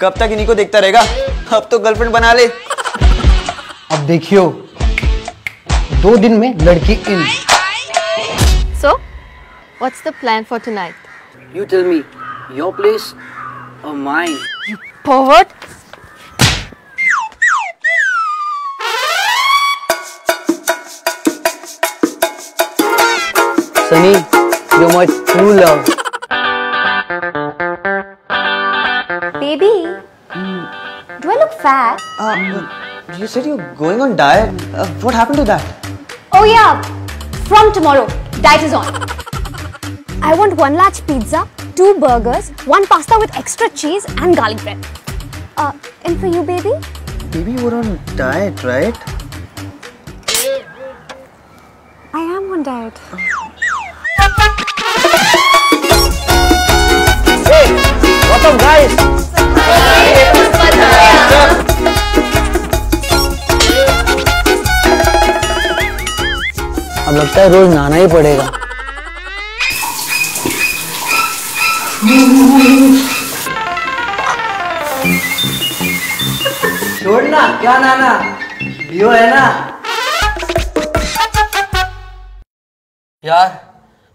कब तक इन्हीं को देखता रहेगा? अब तो गर्लफ्रेंड बना ले। अब देखियो दो दिन में लड़की इन। So what's the plan for tonight you tell me your place और mine you sunny you my true love Baby, do I look fat? Uh, you said you're going on diet. Uh, what happened to that? Oh yeah, from tomorrow, diet is on. I want one large pizza, two burgers, one pasta with extra cheese and garlic bread. Uh, and for you, baby? Baby, you're on diet, right? I am on diet. अब लगता है रोज नहाना ही पड़ेगा। छोड़ना क्या नाना लियो है ना? यार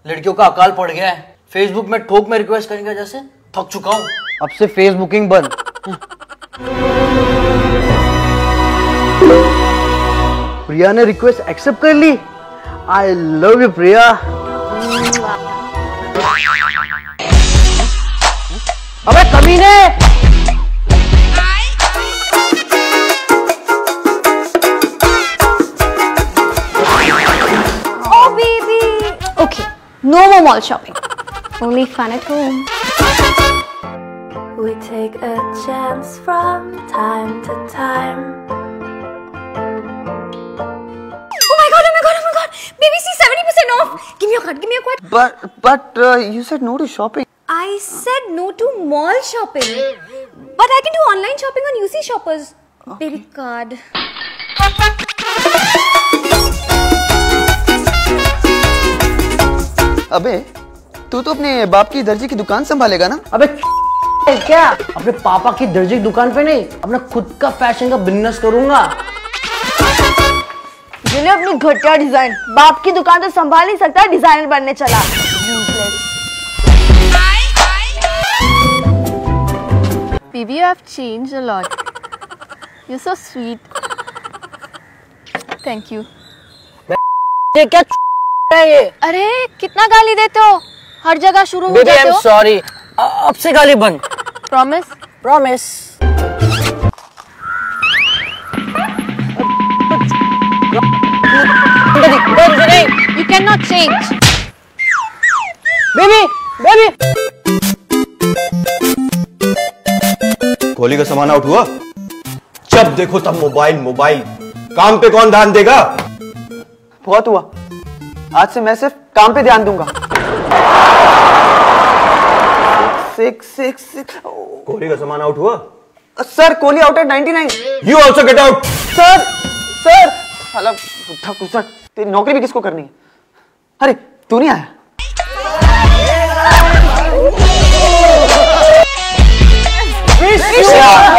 लड़कियों का अकाल पड़ गया है। फेसबुक में ठोक में रिक्वेस्ट करेंगे जैसे थक चुका हूँ। अब से फेसबुकिंग बंद। प्रिया ने रिक्वेस्ट एक्सेप्ट कर ली? आई लव यू प्रिया अबे कमीने Oh, baby! Okay, no more mall shopping. Only fun at home. We take a chance from time to time. हट गई मेरे को but you said no to shopping I said no to mall shopping but I can do online shopping on UC shoppers baby card अबे तू तो अपने बाप की दर्जी की दुकान संभालेगा ना? अबे क्या? अपने पापा की दर्जी की दुकान पे नहीं अपना खुद का फ़ैशन का बिज़नेस करूँगा। जिन्हें अपनी घटिया डिज़ाइन बाप की दुकान तो संभाल नहीं सकता डिज़ाइनर बनने चला। Baby, you have changed a lot. You're so sweet. Thank you. ये क्या है ये? अरे कितना गाली देते हो? हर जगह शुरू हो जाते एम हो। सॉरी अब से गाली बंद। Promise promise not change baby baby Kohli का सामान आउट हुआ? जब देखो तब मोबाइल मोबाइल काम पे कौन ध्यान देगा? बहुत हुआ। आज से मैं सिर्फ़ काम पे ध्यान दूँगा। सिक्स सिक्स सिक्स कोहली का सामान आउट हुआ? Sir Kohli out at 99 you also get out sir sir साला तेरी नौकरी भी किसको करनी है? अरे तू नहीं आया Miss, Miss, Miss,